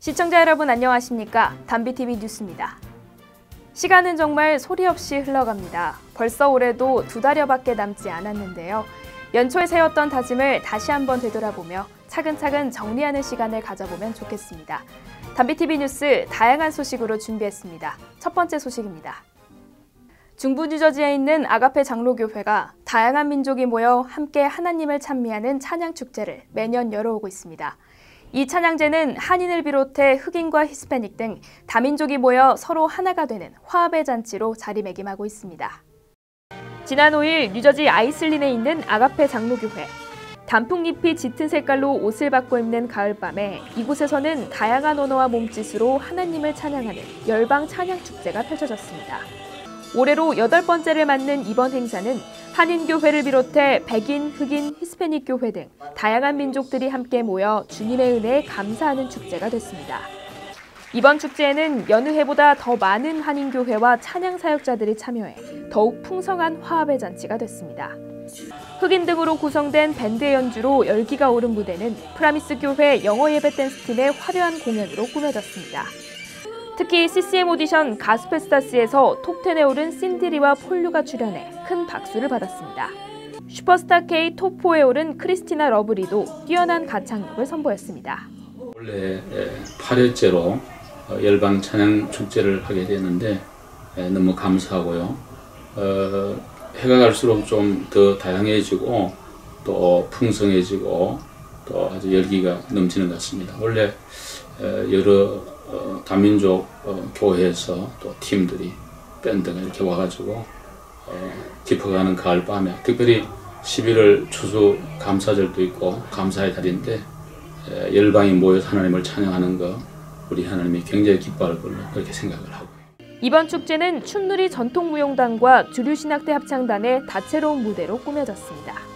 시청자 여러분 안녕하십니까? 담비TV 뉴스입니다. 시간은 정말 소리 없이 흘러갑니다. 벌써 올해도 두 달여밖에 남지 않았는데요. 연초에 세웠던 다짐을 다시 한번 되돌아보며 차근차근 정리하는 시간을 가져보면 좋겠습니다. 담비TV 뉴스 다양한 소식으로 준비했습니다. 첫 번째 소식입니다. 중부 뉴저지에 있는 아가페 장로교회가 다양한 민족이 모여 함께 하나님을 찬미하는 찬양 축제를 매년 열어오고 있습니다. 이 찬양제는 한인을 비롯해 흑인과 히스패닉 등 다민족이 모여 서로 하나가 되는 화합의 잔치로 자리매김하고 있습니다. 지난 5일 뉴저지 아이슬린에 있는 아가페 장로교회. 단풍잎이 짙은 색깔로 옷을 바꿔 입는 가을밤에 이곳에서는 다양한 언어와 몸짓으로 하나님을 찬양하는 열방 찬양 축제가 펼쳐졌습니다. 올해로 여덟 번째를 맞는 이번 행사는 한인교회를 비롯해 백인, 흑인, 히스패닉 교회 등 다양한 민족들이 함께 모여 주님의 은혜에 감사하는 축제가 됐습니다. 이번 축제에는 여느 해보다 더 많은 한인교회와 찬양 사역자들이 참여해 더욱 풍성한 화합의 잔치가 됐습니다. 흑인 등으로 구성된 밴드 연주로 열기가 오른 무대는 프라미스 교회 영어 예배 댄스 팀의 화려한 공연으로 꾸며졌습니다. 특히 CCM 오디션 가스펠스타C에서 톱10에 오른 신디리와 폴류가 출연해 큰 박수를 받았습니다. 슈퍼스타 K 톱4에 오른 크리스티나 러브리도 뛰어난 가창력을 선보였습니다. 원래 8회째로 열방 찬양 축제를 하게 되는데 너무 감사하고요. 어, 해가 갈수록 좀 더 다양해지고 또 풍성해지고 또 아주 열기가 넘치는 것 같습니다. 원래 여러 어, 다민족 어, 교회에서 또 팀들이 밴드가 이렇게 와가지고 어, 깊어가는 가을 밤에 특별히 11월 추수 감사절도 있고 감사의 달인데 에, 열방이 모여 하나님을 찬양하는 거 우리 하나님이 굉장히 기뻐할 걸로 그렇게 생각을 하고 이번 축제는 춘누리 전통무용단과 주류신학대 합창단의 다채로운 무대로 꾸며졌습니다.